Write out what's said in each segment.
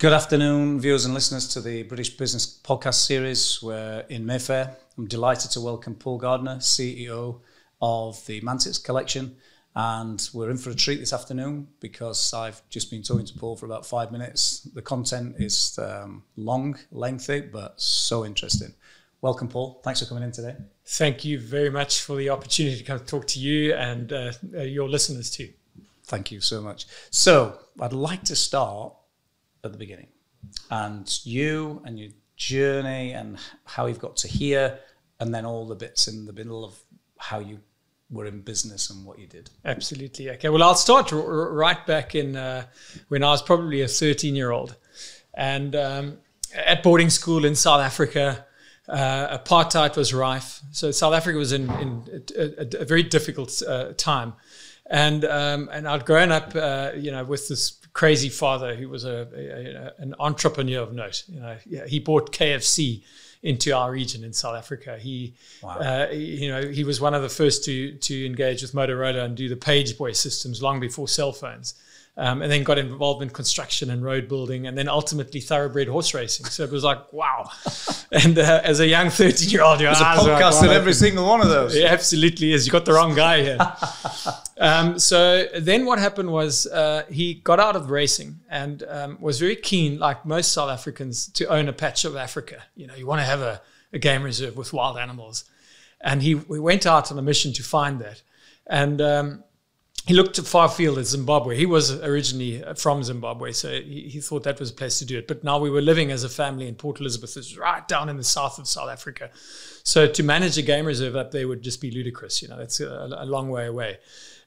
Good afternoon, viewers and listeners to the British Business Podcast Series. We're in Mayfair. I'm delighted to welcome Paul Gardiner, CEO of the Mantis Collection. And we're in for a treat this afternoon because I've just been talking to Paul for about five minutes. The content is um, long, lengthy, but so interesting. Welcome, Paul. Thanks for coming in today. Thank you very much for the opportunity to come talk to you and uh, your listeners too. Thank you so much. So, I'd like to start at the beginning and you and your journey and how you've got to here and then all the bits in the middle of how you were in business and what you did. Absolutely. Okay. Well, I'll start r- right back in uh, when I was probably a 13 year old and um, at boarding school in South Africa. Uh, apartheid was rife. So South Africa was in, in a, a, a, very difficult uh, time. And, um, and I'd grown up, uh, you know, with this crazy father who was a, a, an entrepreneur of note. You know, he bought KFC into our region in South Africa. He, wow. uh, you know, he was one of the first to to engage with Motorola and do the pageboy systems long before cell phones um, and then got involved in construction and road building, and then ultimately thoroughbred horse racing. So it was like, wow. and uh, as a young 13 year old, there's a podcast in every single one of those. Yeah, absolutely is. You got the wrong guy here. um, so then what happened was uh, he got out of racing and um, was very keen, like most South Africans, to own a patch of Africa. You know, you want to have a, a game reserve with wild animals. And he we went out on a mission to find that. And um, he looked far field at Zimbabwe. He was originally from Zimbabwe, so he, he, thought that was a place to do it. But now we were living as a family in Port Elizabeth, which is right down in the south of South Africa. So to manage a game reserve up there would just be ludicrous. You know, that's a, a long way away.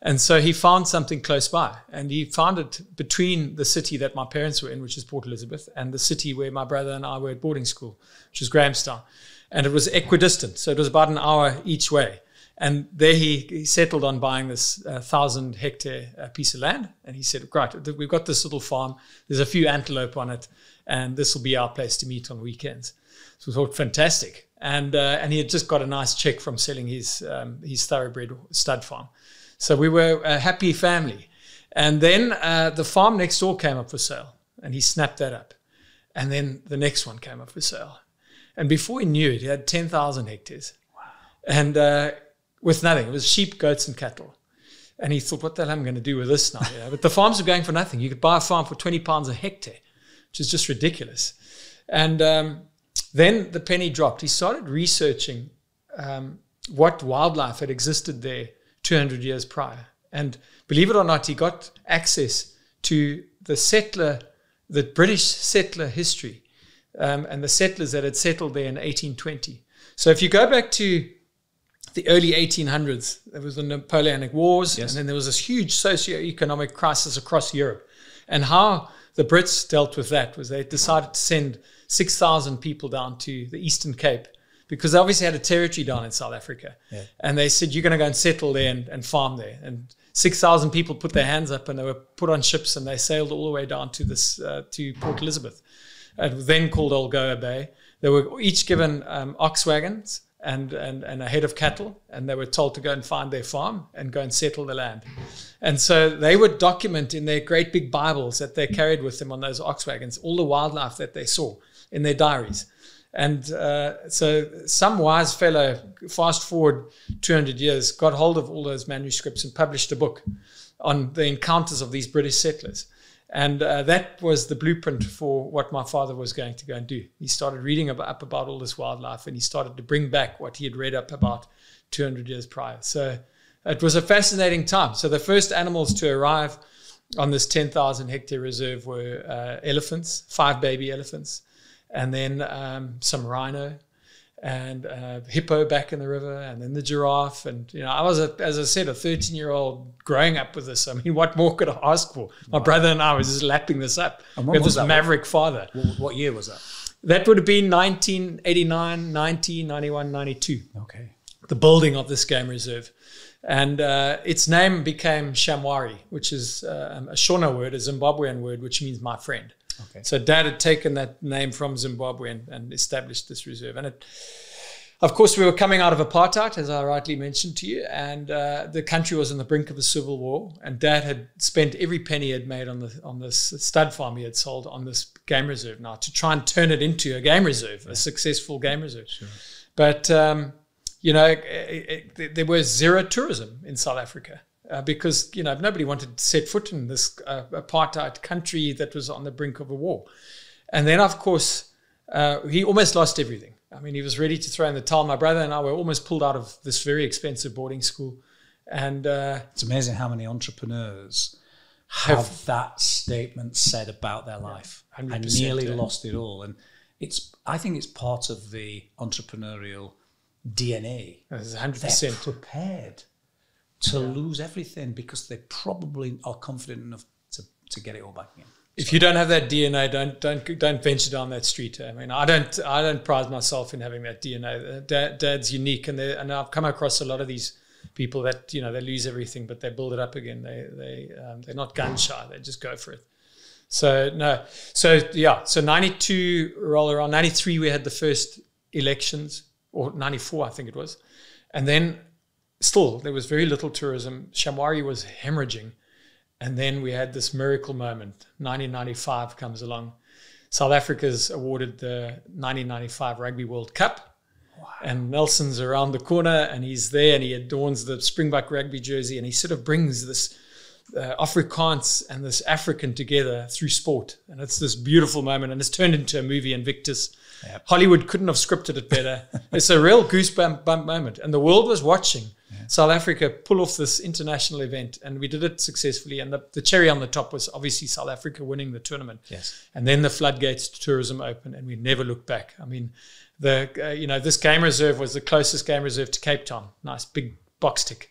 And so he found something close by, and he found it between the city that my parents were in, which is Port Elizabeth, and the city where my brother and I were at boarding school, which is Grahamstown. And it was equidistant, so it was about an hour each way. And there he, he settled on buying this uh, thousand hectare uh, piece of land. And he said, Right, we've got this little farm. There's a few antelope on it, and this will be our place to meet on weekends. So we thought, fantastic. And, uh, and he had just got a nice check from selling his, um, his thoroughbred stud farm. So we were a happy family. And then uh, the farm next door came up for sale, and he snapped that up. And then the next one came up for sale. And before he knew it, he had 10,000 hectares. Wow. And uh, with nothing. It was sheep, goats, and cattle. And he thought, what the hell am I going to do with this now? Yeah, but the farms were going for nothing. You could buy a farm for 20 pounds a hectare, which is just ridiculous. And um, then the penny dropped. He started researching um, what wildlife had existed there 200 years prior. And believe it or not, he got access to the settler, the British settler history, um, and the settlers that had settled there in 1820. So if you go back to the early 1800s, there was the Napoleonic Wars, yes. and then there was this huge socio-economic crisis across Europe. And how the Brits dealt with that was they decided to send 6,000 people down to the Eastern Cape because they obviously had a territory down in South Africa. Yeah. And they said, you're going to go and settle there and, and farm there. And 6,000 people put their hands up and they were put on ships and they sailed all the way down to this uh, to Port Elizabeth, then called Algoa Bay. They were each given um, ox wagons and, and, and a head of cattle, and they were told to go and find their farm and go and settle the land. And so they would document in their great big Bibles that they carried with them on those ox wagons all the wildlife that they saw in their diaries. And uh, so some wise fellow, fast forward 200 years, got hold of all those manuscripts and published a book on the encounters of these British settlers. And uh, that was the blueprint for what my father was going to go and do. He started reading about, up about all this wildlife and he started to bring back what he had read up about 200 years prior. So it was a fascinating time. So the first animals to arrive on this 10,000 hectare reserve were uh, elephants, five baby elephants, and then um, some rhino, and uh, hippo back in the river, and then the giraffe. And you know, I was, a, as I said, a 13 year old growing up with this. I mean, what more could I ask for? My wow. brother and I was just lapping this up. Have this maverick father. What year was that? That would have been 1989, 90, 91, 92. Okay. The building of this game reserve. And uh, its name became Shamwari, which is uh, a Shona word, a Zimbabwean word, which means my friend. Okay. So dad had taken that name from Zimbabwe and, and established this reserve. And it, of course, we were coming out of apartheid, as I rightly mentioned to you, and uh, the country was on the brink of a civil war. And Dad had spent every penny he had made on the on this stud farm he had sold on this game reserve now to try and turn it into a game reserve, a successful game reserve. Sure. But um, you know, it, it, there was zero tourism in South Africa. Uh, because you know nobody wanted to set foot in this uh, apartheid country that was on the brink of a war, and then of course uh, he almost lost everything. I mean, he was ready to throw in the towel. My brother and I were almost pulled out of this very expensive boarding school. And uh, it's amazing how many entrepreneurs have, have that statement said about their life. I nearly yeah. lost it all. And it's, I think it's part of the entrepreneurial DNA. 100%. They're prepared to yeah. lose everything because they probably are confident enough to, to get it all back again if you don't have that DNA, don't don't don't venture down that street. I mean, I don't I don't pride myself in having that DNA. Dad, Dad's unique, and and I've come across a lot of these people that you know they lose everything, but they build it up again. They they um, they're not gun shy. They just go for it. So no, so yeah, so ninety two roll around ninety three. We had the first elections, or ninety four, I think it was, and then still there was very little tourism. Shamwari was hemorrhaging and then we had this miracle moment. 1995 comes along. South Africa's awarded the 1995 Rugby World Cup. Wow. And Nelson's around the corner and he's there and he adorns the Springbok rugby jersey and he sort of brings this uh, Afrikaans and this African together through sport. And it's this beautiful moment and it's turned into a movie, Invictus. Yep. Hollywood couldn't have scripted it better. it's a real goosebump moment. And the world was watching. South Africa pull off this international event, and we did it successfully. And the, the cherry on the top was obviously South Africa winning the tournament. Yes. And then the floodgates to tourism open, and we never looked back. I mean, the uh, you know this game reserve was the closest game reserve to Cape Town. Nice big box tick.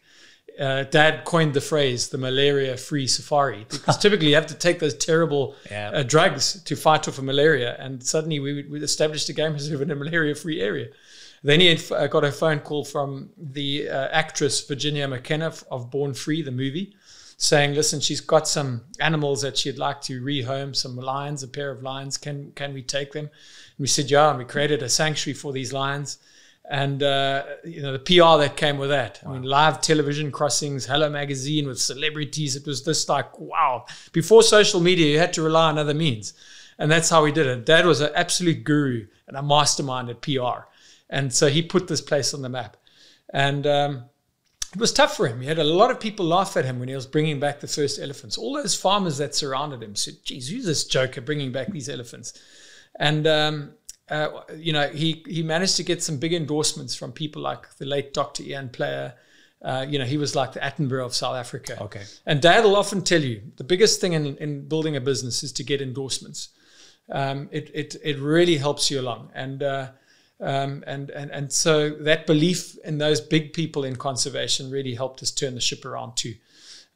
Uh, Dad coined the phrase the malaria free safari because typically you have to take those terrible yeah. uh, drugs to fight off a malaria. And suddenly we, we established a game reserve in a malaria free area. Then he had uh, got a phone call from the uh, actress Virginia McKenna of Born Free, the movie, saying, "Listen, she's got some animals that she'd like to rehome, some lions, a pair of lions. Can can we take them?" And we said, "Yeah." And we created a sanctuary for these lions. And uh, you know the PR that came with that. Wow. I mean, live television crossings, Hello Magazine with celebrities. It was just like wow. Before social media, you had to rely on other means, and that's how we did it. Dad was an absolute guru and a mastermind at PR and so he put this place on the map. And um, it was tough for him. He had a lot of people laugh at him when he was bringing back the first elephants. All those farmers that surrounded him said, geez, who's this joker bringing back these elephants? And, um, uh, you know, he, he managed to get some big endorsements from people like the late Dr. Ian Player. Uh, you know, he was like the Attenborough of South Africa. Okay. And Dad will often tell you the biggest thing in, in building a business is to get endorsements. Um, it, it, it really helps you along. And, uh, um, and, and, and so that belief in those big people in conservation really helped us turn the ship around too.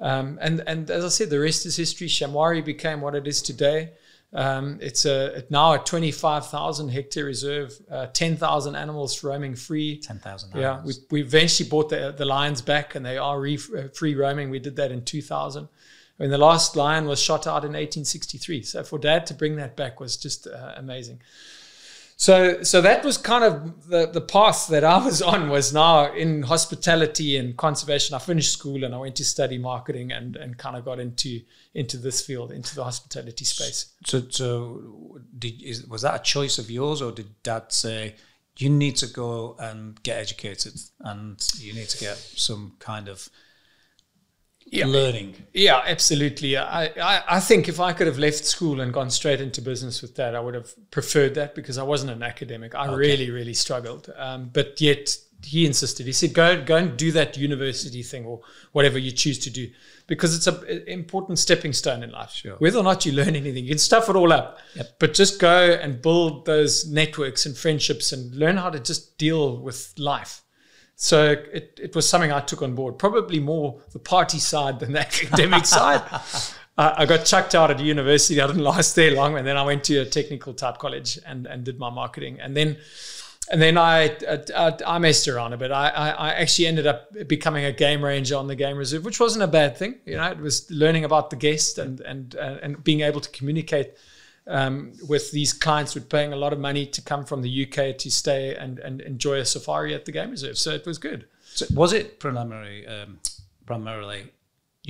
Um, and, and as I said, the rest is history. Shamwari became what it is today. Um, it's a now a 25,000 hectare reserve, uh, 10,000 animals roaming free. 10,000 Yeah, we, we eventually bought the, the lions back and they are re, uh, free roaming. We did that in 2000. I mean, the last lion was shot out in 1863. So for dad to bring that back was just uh, amazing. So, so that was kind of the, the path that I was on was now in hospitality and conservation. I finished school and I went to study marketing and, and kind of got into into this field, into the hospitality space. So, so did, is, was that a choice of yours, or did Dad say you need to go and get educated and you need to get some kind of yeah. learning. Yeah, absolutely. I, I, I, think if I could have left school and gone straight into business with that, I would have preferred that because I wasn't an academic. I okay. really, really struggled. Um, but yet he insisted. He said, "Go, go and do that university thing or whatever you choose to do, because it's an important stepping stone in life. Sure. Whether or not you learn anything, you can stuff it all up, yep. but just go and build those networks and friendships and learn how to just deal with life." So it, it was something I took on board, probably more the party side than the academic side. Uh, I got chucked out at university. I didn't last there long, and then I went to a technical type college and, and did my marketing. And then and then I, I, I messed around a bit. I, I, I, actually ended up becoming a game ranger on the game reserve, which wasn't a bad thing. You know, it was learning about the guest and and and being able to communicate um, with these clients who were paying a lot of money to come from the UK to stay and, and enjoy a safari at the game reserve. So it was good. So was it primarily um, primarily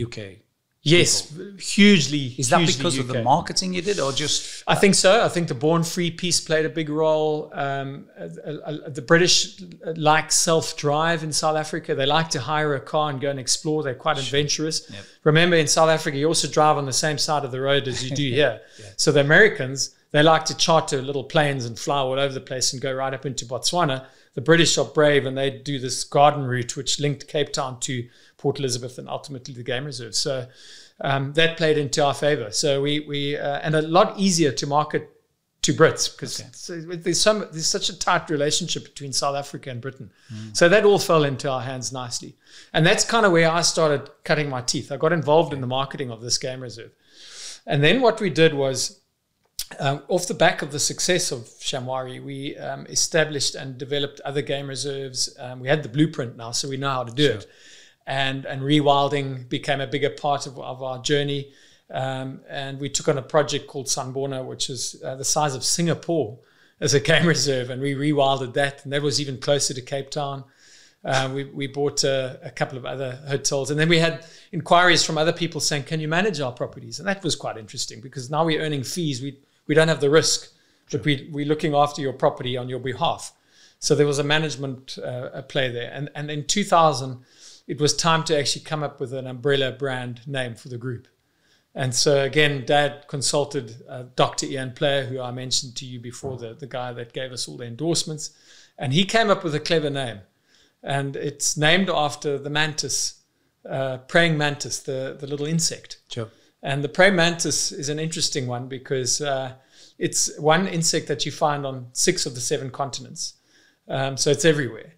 UK? Yes, hugely. Is that hugely because of the marketing you did, or just I think so. I think the Born Free piece played a big role. Um, uh, uh, uh, the British like self drive in South Africa. They like to hire a car and go and explore. They're quite adventurous. Yep. Remember, in South Africa, you also drive on the same side of the road as you do here. So the Americans, they like to charter little planes and fly all over the place and go right up into Botswana. The British are brave and they do this garden route, which linked Cape Town to Port Elizabeth and ultimately the game reserve. So um, that played into our favor. So we we uh, and a lot easier to market to Brits because there's some there's such a tight relationship between South Africa and Britain. So that all fell into our hands nicely, and that's kind of where I started cutting my teeth. I got involved in the marketing of this game reserve, and then what we did was. Um, off the back of the success of Shamwari, we um, established and developed other game reserves. Um, we had the blueprint now, so we know how to do it and and rewilding became a bigger part of, of our journey. Um, and we took on a project called Sanbona, which is uh, the size of Singapore as a game reserve, and we rewilded that, and that was even closer to Cape Town. Uh, we, we bought a, a couple of other hotels, and then we had inquiries from other people saying, "Can you manage our properties?" And that was quite interesting because now we're earning fees. We we don't have the risk, but we we're looking after your property on your behalf. So there was a management uh, play there, and and in 2000 it was time to actually come up with an umbrella brand name for the group. And so again, Dad consulted uh, Dr. Ian Player, who I mentioned to you before, the, the guy that gave us all the endorsements, and he came up with a clever name, and it's named after the mantis, uh, praying mantis, the the little insect. Sure. And the praying mantis is an interesting one because uh, it's one insect that you find on six of the seven continents, um, so it's everywhere.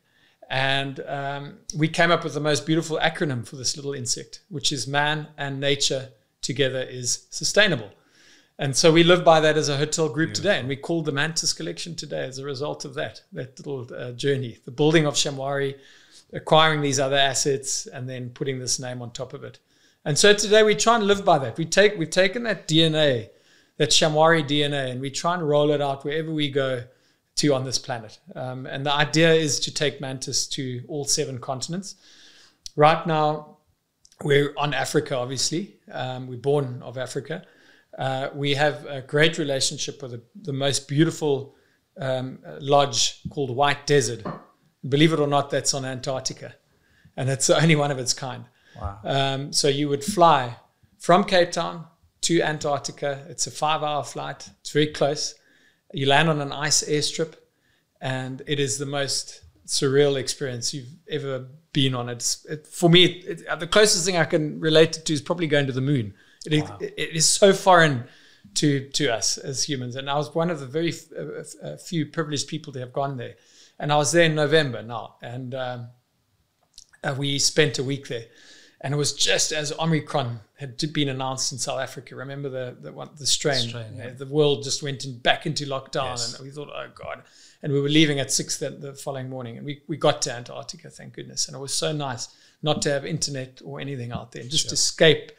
And um, we came up with the most beautiful acronym for this little insect, which is man and nature together is sustainable. And so we live by that as a hotel group today. And we call the Mantis Collection today as a result of that, that little uh, journey, the building of Shamwari, acquiring these other assets, and then putting this name on top of it. And so today we try and live by that. We take, we've taken that DNA, that Shamwari DNA, and we try and roll it out wherever we go to on this planet. Um, and the idea is to take Mantis to all seven continents. Right now, we're on Africa, obviously. Um, we're born of Africa. Uh, we have a great relationship with the, the most beautiful um, lodge called White Desert. Believe it or not, that's on Antarctica. And it's the only one of its kind. Wow. Um, so you would fly from Cape Town to Antarctica. It's a five hour flight, it's very close. You land on an ice airstrip, and it is the most surreal experience you've ever been on. It's it, for me it, it, the closest thing I can relate it to is probably going to the moon. It is- Wow. it- is so foreign to to us as humans, and I was one of the very f- uh, uh, few privileged people to have gone there. And I was there in November now, and um, uh, we spent a week there. And it was just as Omicron had been announced in South Africa. Remember the the, one, the strain? Strain, yeah. The world just went in, back into lockdown, Yes. and we thought, oh god. And we were leaving at six the, the following morning, and we, we got to Antarctica, thank goodness. And it was so nice not to have internet or anything out there, just escape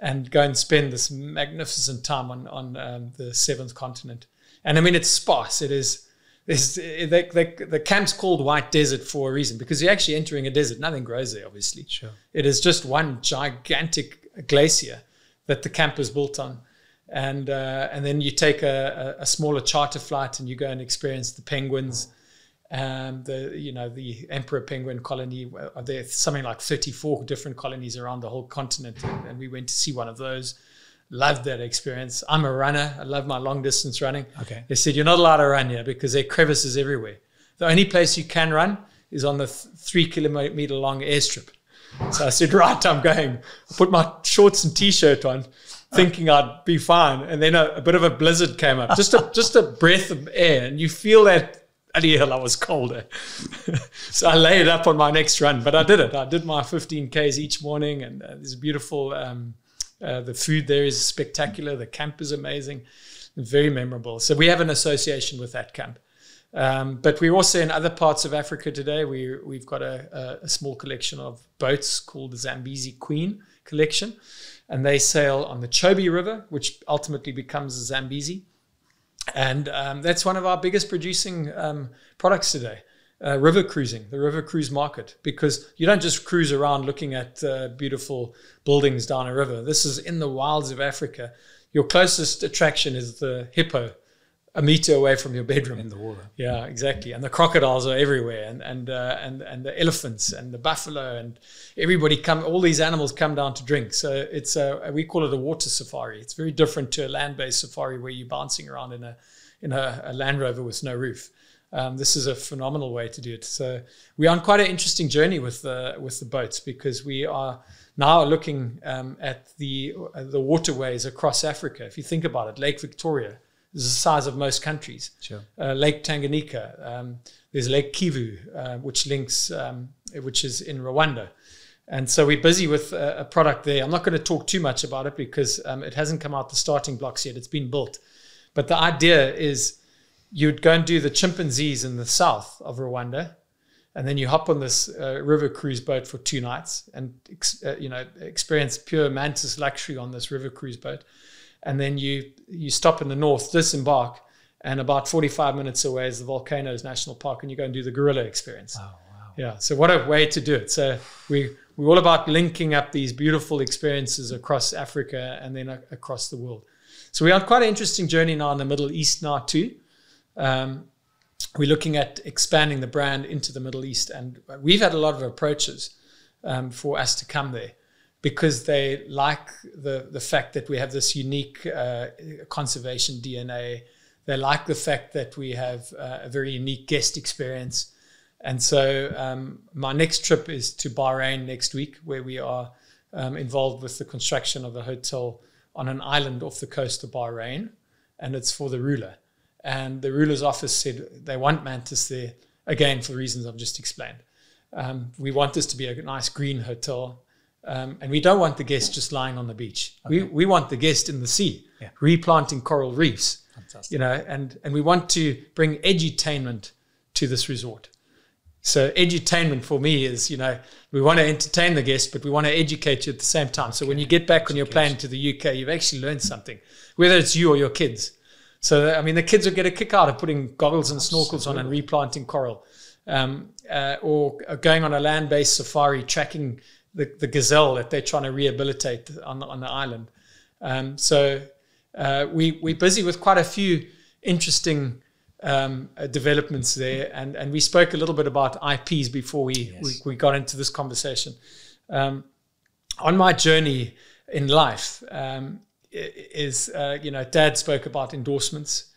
and go and spend this magnificent time on on um, the seventh continent. And I mean, it's sparse. It is. There's, the, the, the camp's called White Desert for a reason because you're actually entering a desert. Nothing grows there, obviously. Sure. It is just one gigantic glacier that the camp is built on, and uh, and then you take a, a, a smaller charter flight and you go and experience the penguins, um, the you know the emperor penguin colony. There's something like 34 different colonies around the whole continent, and, and we went to see one of those. Loved that experience. I'm a runner. I love my long distance running. Okay. They said you're not allowed to run here because there are crevices everywhere. The only place you can run is on the th- three kilometer long airstrip. So I said, right, I'm going. I put my shorts and t-shirt on, thinking I'd be fine. And then a, a bit of a blizzard came up, just a just a breath of air, and you feel that. Bloody hell, I was colder. so I laid up on my next run, but I did it. I did my 15 k's each morning, and uh, there's a beautiful. Um, uh, the food there is spectacular. The camp is amazing, very memorable. So we have an association with that camp. Um, but we're also in other parts of Africa today. We, we've got a, a, small collection of boats called the Zambezi Queen Collection, and they sail on the Chobe River, which ultimately becomes the Zambezi. and um, that's one of our biggest producing um, products today. Uh, river cruising, the river cruise market, because you don't just cruise around looking at uh, beautiful buildings down a river. This is in the wilds of Africa. Your closest attraction is the hippo, a meter away from your bedroom in the water. Yeah, exactly. And the crocodiles are everywhere, and and uh, and and the elephants and the buffalo and everybody come. All these animals come down to drink. So it's a we call it a water safari. It's very different to a land-based safari where you're bouncing around in a in a, a Land Rover with no roof. Um, this is a phenomenal way to do it. So we're on quite an interesting journey with the with the boats because we are now looking um, at the uh, the waterways across Africa. If you think about it, Lake Victoria is the size of most countries. Sure. Uh, Lake Tanganyika. Um, there's Lake Kivu, uh, which links, um, which is in Rwanda. And so we're busy with a, a, product there. I'm not going to talk too much about it because um, it hasn't come out the starting blocks yet. It's been built. But the idea is you'd go and do the chimpanzees in the south of Rwanda, and then you hop on this uh, river cruise boat for two nights and uh, you know experience pure mantis luxury on this river cruise boat, and then you you stop in the north, disembark, and about 45 minutes away is the Volcanoes National Park, and you go and do the gorilla experience. Wow, wow. Yeah, so what a way to do it. So we we're all about linking up these beautiful experiences across Africa and then across the world. So we're on quite an interesting journey now in the Middle East now too. Um, we're looking at expanding the brand into the Middle East, and we've had a lot of approaches um, for us to come there because they like the the fact that we have this unique uh, conservation DNA. They like the fact that we have uh, a very unique guest experience. And so um, my next trip is to Bahrain next week, where we are um, involved with the construction of a hotel on an island off the coast of Bahrain, and it's for the ruler. And the ruler's office said they want Mantis there, again, for the reasons I've just explained. Um, we want this to be a nice green hotel. Um, and we don't want the guest just lying on the beach. Okay. We, we want the guest in the sea, yeah. replanting coral reefs. Fantastic. You know, and, and we want to bring edutainment to this resort. So edutainment for me is, you know, we want to entertain the guest, but we want to educate you at the same time. So okay. when you get back on your plane to the UK, you've actually learned something, whether it's you or your kids. So, I mean, the kids would get a kick out of putting goggles and snorkels on and replanting coral, um, uh, or going on a land based safari tracking the, the gazelle that they're trying to rehabilitate on the, on the island. Um, so, uh, we, we're busy with quite a few interesting um, uh, developments there. And, and we spoke a little bit about IPs before we, yes. we, we, got into this conversation. Um, on my journey in life, um, is uh, you know dad spoke about endorsements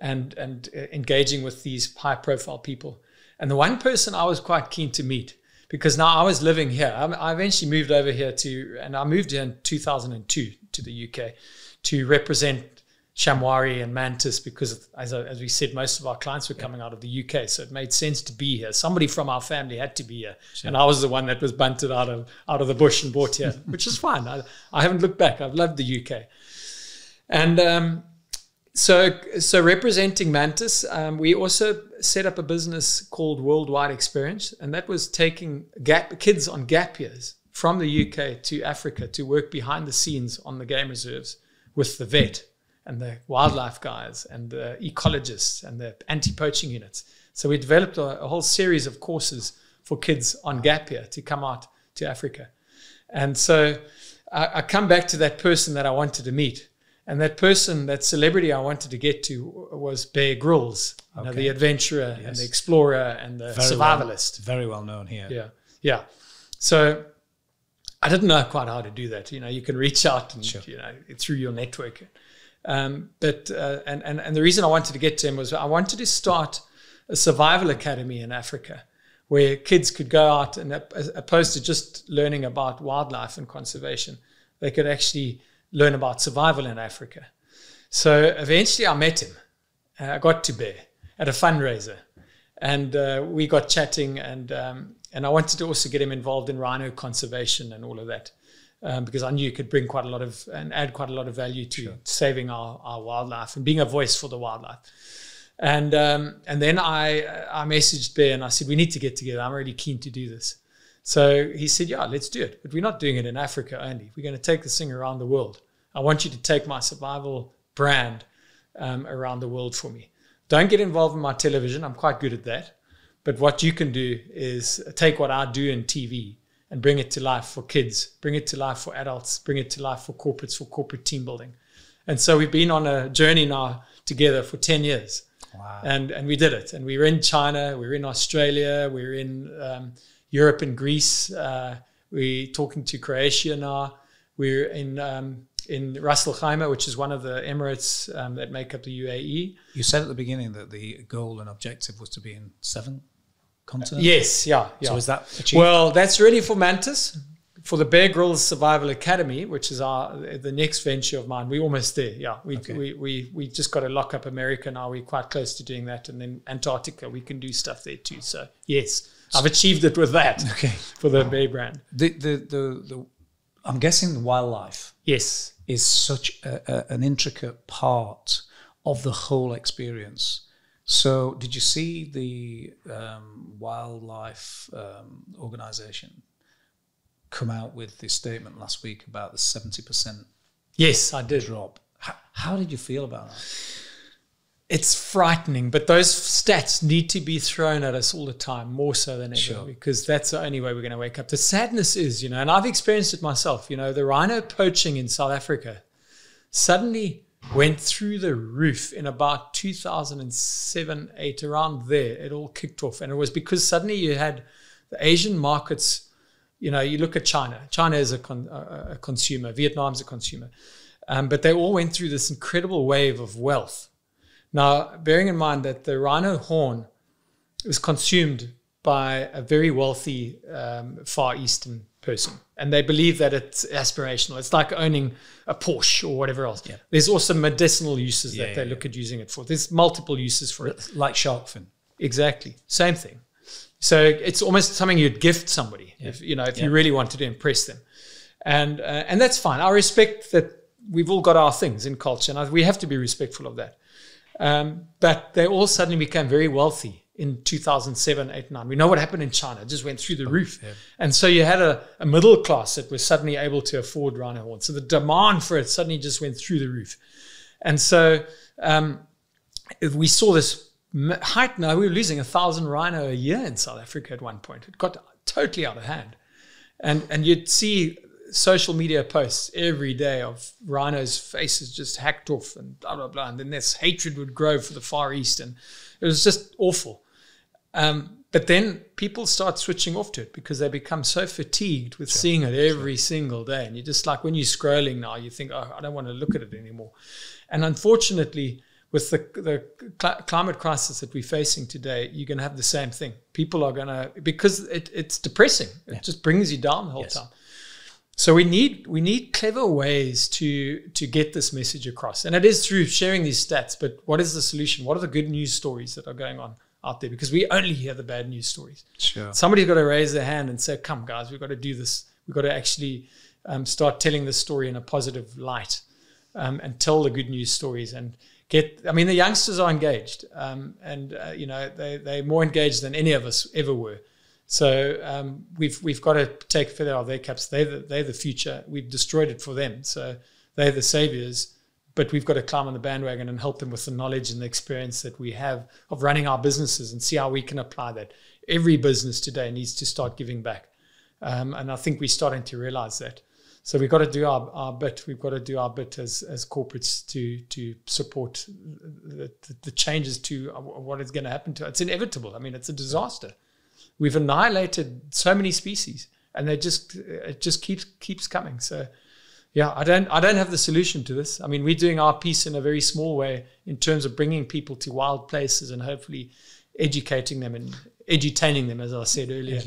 and and uh, engaging with these high profile people and the one person i was quite keen to meet because now i was living here i eventually moved over here to and i moved here in 2002 to the uk to represent Shamwari and Mantis because, as, as we said, most of our clients were coming out of the UK, so it made sense to be here. Somebody from our family had to be here, sure. and I was the one that was bunted out of out of the bush and brought here, which is fine. I, I haven't looked back. I've loved the UK, and um, so so representing Mantis, um, we also set up a business called Worldwide Experience, and that was taking gap kids on gap years from the UK to Africa to work behind the scenes on the game reserves with the vet and the wildlife guys and the ecologists and the anti-poaching units. So we developed a, a whole series of courses for kids on gap year to come out to Africa. And so I, I come back to that person that I wanted to meet. And that person, that celebrity I wanted to get to was Bear Grylls, okay. know, the adventurer yes. and the explorer and the very survivalist. Well, very well known here. Yeah, yeah. So I didn't know quite how to do that. You know, you can reach out and sure. you know through your network. Um, but uh, and, and and the reason I wanted to get to him was I wanted to start a survival academy in Africa where kids could go out and as opposed to just learning about wildlife and conservation, they could actually learn about survival in Africa. So eventually I met him. Uh, I got to Bear at a fundraiser and uh, we got chatting and um, and I wanted to also get him involved in rhino conservation and all of that um, because I knew you could bring quite a lot of and add quite a lot of value to sure. saving our, our wildlife and being a voice for the wildlife. And um, and then I I messaged Bear and I said we need to get together. I'm really keen to do this. So he said, yeah, let's do it. But we're not doing it in Africa only. We're going to take this thing around the world. I want you to take my survival brand um, around the world for me. Don't get involved in my television. I'm quite good at that. But what you can do is take what I do in TV and bring it to life for kids, bring it to life for adults, bring it to life for corporates, for corporate team building. And so we've been on a journey now together for 10 years. Wow. And, and we did it. And we were in China, we were in Australia, we were in um, Europe and Greece. Uh, we're talking to Croatia now. We're in um, in Ras Al Khaimah, which is one of the Emirates um, that make up the UAE. You said at the beginning that the goal and objective was to be in seven continents. Yes, yeah, yeah. So is that achieved? Well, that's really for Mantis. For the Bear Grylls Survival Academy, which is our the next venture of mine, we're almost there. Yeah, we okay. we, we we just got to lock up America now. We're quite close to doing that, and then Antarctica, we can do stuff there too. So yes, I've achieved it with that. Okay, for the Bear brand. The the the, the I'm guessing the wildlife. Yes, is such a, a, an intricate part of the whole experience. So, did you see the um, wildlife um, organization come out with this statement last week about the 70%? Yes, I did. Drop. How, how did you feel about that? It's frightening, but those stats need to be thrown at us all the time, more so than ever, sure. because that's the only way we're going to wake up. The sadness is, you know, and I've experienced it myself, you know, the rhino poaching in South Africa suddenly went through the roof in about 2007, 8, around there. It all kicked off. And it was because suddenly you had the Asian markets, you know, you look at China. China is a, con, a, a consumer, Vietnam's a consumer. Um, but they all went through this incredible wave of wealth. Now, bearing in mind that the rhino horn was consumed by a very wealthy um, Far Eastern person and they believe that it's aspirational. It's like owning a Porsche or whatever else. Yeah. There's also medicinal uses yeah, that they yeah, look at using it for. There's multiple uses for it. Like shark fin. Exactly. Same thing. So it's almost something you'd gift somebody if you know if you really wanted to impress them, and uh, and that's fine. I respect that we've all got our things in culture, and we have to be respectful of that. Um, but they all suddenly became very wealthy in 2007, 8, 9. We know what happened in China. It just went through the oh, roof. Yeah. And so you had a, a, middle class that was suddenly able to afford rhino horn. So the demand for it suddenly just went through the roof. And so um, we saw this height. Now we were losing a thousand rhino a year in South Africa at one point. It got totally out of hand. And, and you'd see social media posts every day of rhinos' faces just hacked off and blah, blah, blah. And then this hatred would grow for the Far East. And it was just awful. Um, but then people start switching off to it because they become so fatigued with sure. seeing it every sure. single day. And you're just like, when you're scrolling now, you think, oh, I don't want to look at it anymore. And unfortunately, with the, the cl- climate crisis that we're facing today, you're going to have the same thing. People are going to, because it, it's depressing, it yeah. just brings you down the whole yes. time. So we need we need clever ways to to get this message across, and it is through sharing these stats. But what is the solution? What are the good news stories that are going on? out there because we only hear the bad news stories. Sure. Somebody's got to raise their hand and say, "Come, guys, we've got to do this. We've got to actually um, start telling the story in a positive light um, and tell the good news stories and get." I mean, the youngsters are engaged, um, and uh, you know they they're more engaged than any of us ever were. So um, we've we've got to take a feather out of their caps. They're the, they're the future. We've destroyed it for them. So they're the saviors but we've got to climb on the bandwagon and help them with the knowledge and the experience that we have of running our businesses and see how we can apply that. Every business today needs to start giving back. Um, and I think we're starting to realize that. So we've got to do our, our bit. We've got to do our bit as, as corporates to to support the, the, the changes to what is going to happen to it. It's inevitable. I mean, it's a disaster. We've annihilated so many species, and they just it just keeps keeps coming. So yeah, I don't I don't have the solution to this. I mean, we're doing our piece in a very small way in terms of bringing people to wild places and hopefully educating them and edutaining them, as I said earlier.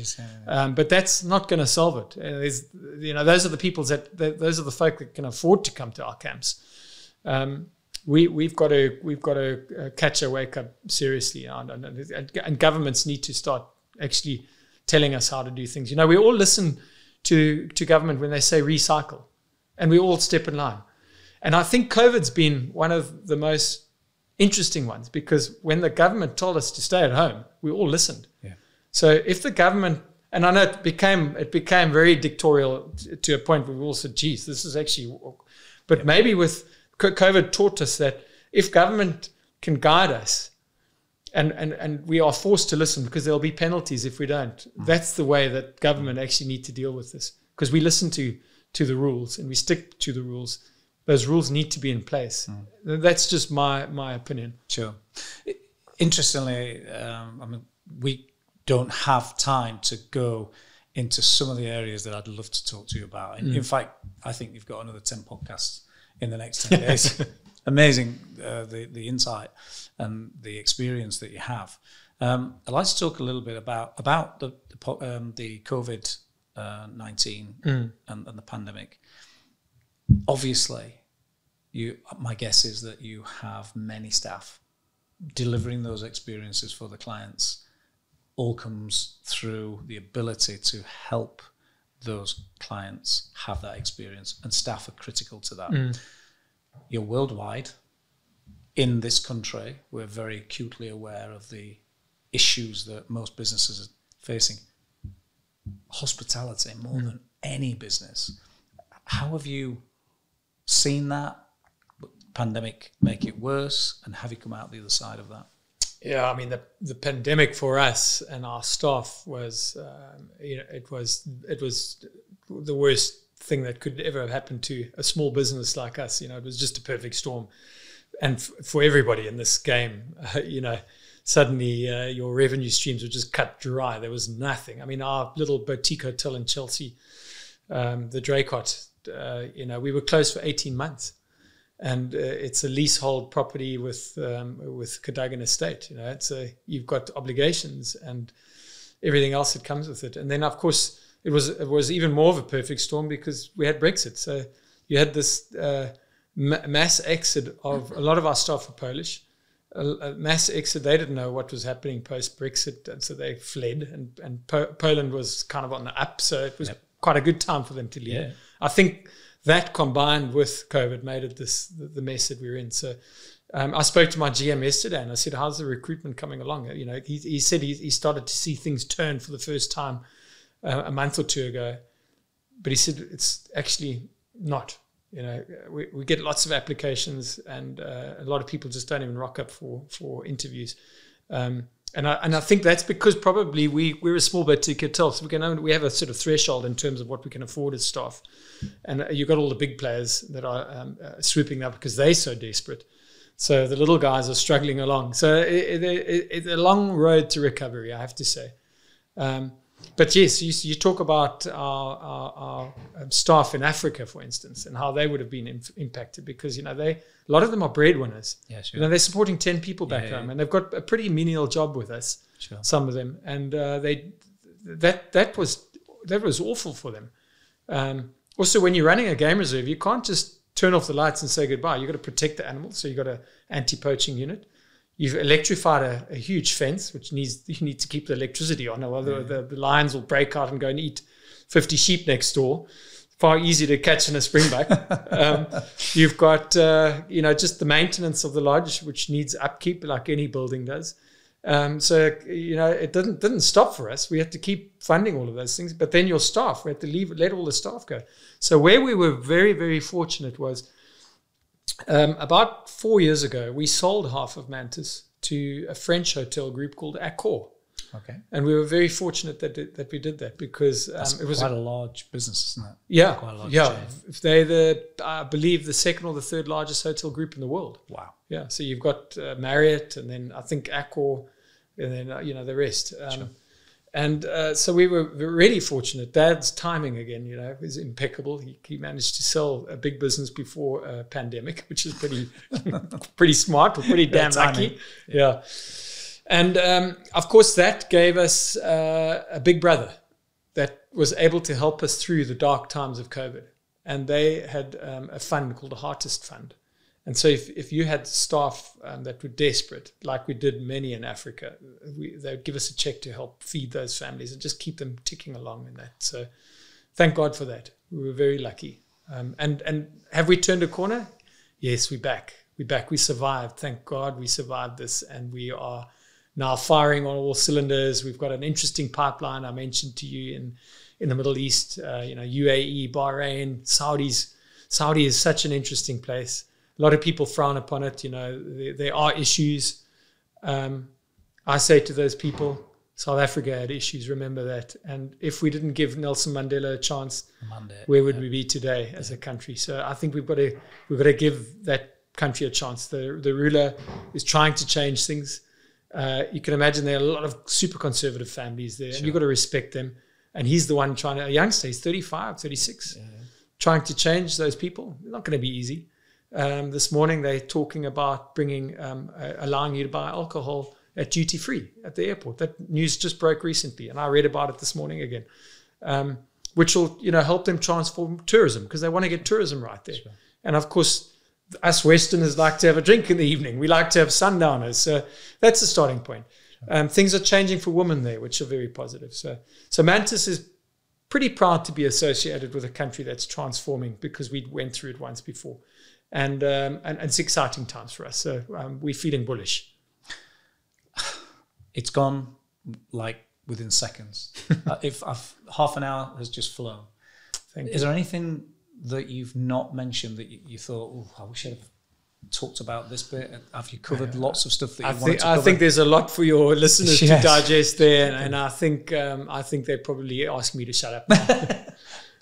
Um, but that's not going to solve it. Uh, there's, you know, those are the people that, that, those are the folk that can afford to come to our camps. Um, we we've got to we've got to uh, catch a wake up seriously, and, and, and governments need to start actually telling us how to do things. You know, we all listen to to government when they say recycle and we all step in line. And I think COVID's been one of the most interesting ones because when the government told us to stay at home, we all listened. Yeah. So if the government, and I know it became it became very dictatorial to a point where we all said, "Geez, this is actually," but yeah. maybe with COVID taught us that if government can guide us, and, and, and we are forced to listen because there'll be penalties if we don't. Hmm. That's the way that government actually need to deal with this because we listen to to the rules and we stick to the rules. Those rules need to be in place. Hmm. That's just my my opinion. Sure. Interestingly, um, I mean, we don't have time to go into some of the areas that I'd love to talk to you about. In, hmm. in fact, I think you've got another 10 podcasts in the next 10 days. Amazing, uh, the, the insight and the experience that you have. Um, I'd like to talk a little bit about, about the, the, um, the COVID uh, 19 and, and the pandemic. Obviously, you, my guess is that you have many staff delivering those experiences for the clients all comes through the ability to help those clients have that experience and staff are critical to that you're worldwide in this country. We're very acutely aware of the issues that most businesses are facing. Hospitality more than any business. How have you seen that? Pandemic make it worse and have you come out the other side of that? Yeah, I mean the the pandemic for us and our staff was um, you know it was it was the worst thing that could ever have happened to a small business like us. You know, it was just a perfect storm, and f- for everybody in this game, uh, you know, suddenly uh, your revenue streams were just cut dry. There was nothing. I mean, our little boutique hotel in Chelsea, um, the Draycott, uh, you know, we were closed for eighteen months and uh, it's a leasehold property with um, with Cadogan Estate. You know, it's a you've got obligations and everything else that comes with it. And then, of course, it was it was even more of a perfect storm because we had Brexit. So you had this uh, ma- mass exit of a lot of our staff were Polish. A, a mass exit. They didn't know what was happening post Brexit, and so they fled. And and po- Poland was kind of on the up, so it was quite a good time for them to leave. Yeah. I think that combined with COVID made it this the, the mess that we're in. So um, I spoke to my GM yesterday and I said, "How's the recruitment coming along?" You know, he, he said he, he started to see things turn for the first time a month or two ago, but he said it's actually not. You know, we, we get lots of applications and uh, a lot of people just don't even rock up for for interviews. Um, and I, and I think that's because probably we, we're a small boutique hotel, so we can we have a sort of threshold in terms of what we can afford as staff. And you've got all the big players that are um, uh, swooping up because they're so desperate. So the little guys are struggling along. So it, it, it, it's a long road to recovery, I have to say. Um, but yes, you, you talk about our, our, our um, staff in Africa, for instance, and how they would have been im- impacted because you know they a lot of them are breadwinners. Yeah, sure. You know they're supporting ten people back Yeah, home, yeah. and they've got a pretty menial job with us. Sure. Some of them, and uh, they that that was that was awful for them. Um, also, when you're running a game reserve, you can't just turn off the lights and say goodbye. You've got to protect the animals, so you've got an anti-poaching unit. You've electrified a, a huge fence, which needs you need to keep the electricity on, or other the, the lions will break out and go and eat 50 sheep next door. Far easier to catch than a springbuck. um, you've got uh, you know just the maintenance of the lodge, which needs upkeep, like any building does. Um, so you know it didn't didn't stop for us. We had to keep funding all of those things. But then your staff, we had to leave let all the staff go. So where we were very very fortunate was um, about four years ago we sold half of Mantis to a French hotel group called Accor, Okay. and we were very fortunate that it, that we did that because um, it was quite a a large business, isn't it? yeah, quite a large yeah. chain. If They're the, I believe, the second or the third largest hotel group in the world. Wow. Yeah, so you've got uh, Marriott, and then I think Accor, and then uh, you know the rest. Um, And uh, so we were really fortunate. Dad's timing again, you know, is impeccable. He, he managed to sell a big business before a pandemic, which is pretty pretty smart or pretty damn lucky. Yeah. And um, of course, that gave us uh, a big brother that was able to help us through the dark times of COVID. And they had um, a fund called the Heartist Fund. And so, if, if you had staff um, that were desperate, like we did many in Africa, we, they would give us a check to help feed those families and just keep them ticking along in that. So, thank God for that. We were very lucky. Um, and and have we turned a corner? Yes, we're back. We're back. We survived. Thank God we survived this, and we are now firing on all cylinders. We've got an interesting pipeline. I mentioned to you in in the Middle East. Uh, you know, UAE, Bahrain, Saudis. Saudi is such an interesting place. Lot of people frown upon it. You know, there, there are issues. Um, I say to those people, South Africa had issues. Remember that. And if we didn't give Nelson Mandela a chance, Monday. where would we be today as a country? So I think we've got to we've got to give that country a chance. The the ruler is trying to change things. Uh, you can imagine there are a lot of super conservative families there, and you've got to respect them. And he's the one trying to, a youngster, he's 35, 36, trying to change those people. It's not going to be easy. Um, this morning they're talking about bringing, um, uh, allowing you to buy alcohol at duty free at the airport. That news just broke recently, and I read about it this morning again. Um, which will, you know, help them transform tourism because they want to get tourism right there. And of course, us Westerners like to have a drink in the evening. We like to have sundowners. So that's the starting point. Um, things are changing for women there, which are very positive. So, so Mantis is pretty proud to be associated with a country that's transforming because we went through it once before, and um, and, and it's exciting times for us. So um, we're feeling bullish. It's gone like within seconds. uh, if I've, half an hour has just flown. Thank Is there anything that you've not mentioned that you, you thought, oh, I wish I'd have talked about this bit? Have you covered lots of stuff that you I think, I think there's a lot for your listeners Yes. to digest there, and I think um, I think they probably ask me to shut up.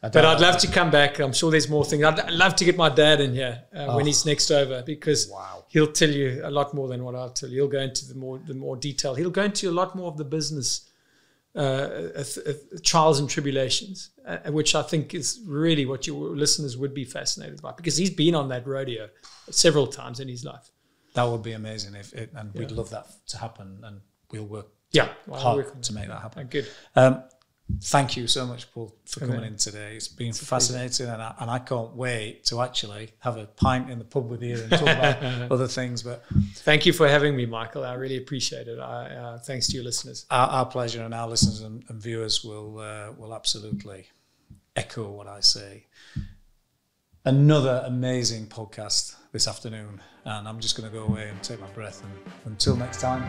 but I'd love to come back. I'm sure there's more things. I'd love to get my dad in here uh, when he's next over because Wow. he'll tell you a lot more than what I'll tell you. He'll go into the more the more detail. He'll go into a lot more of the business uh, uh, uh, trials and tribulations, uh, which I think is really what your listeners would be fascinated by because he's been on that rodeo several times in his life. That would be amazing if it, and we'd love that to happen, and we'll work Yeah, well, hard to make that happen. good. Um, thank you so much, Paul, for coming in today. It's been fascinating, and I, and I can't wait to actually have a pint in the pub with you and talk about other things. But Thank you for having me, Michael. I really appreciate it. I, uh, thanks to your listeners. our, our pleasure, and our listeners and, and viewers will uh, will absolutely echo what I say. Another amazing podcast this afternoon, and I'm just going to go away and take my breath. And until next time.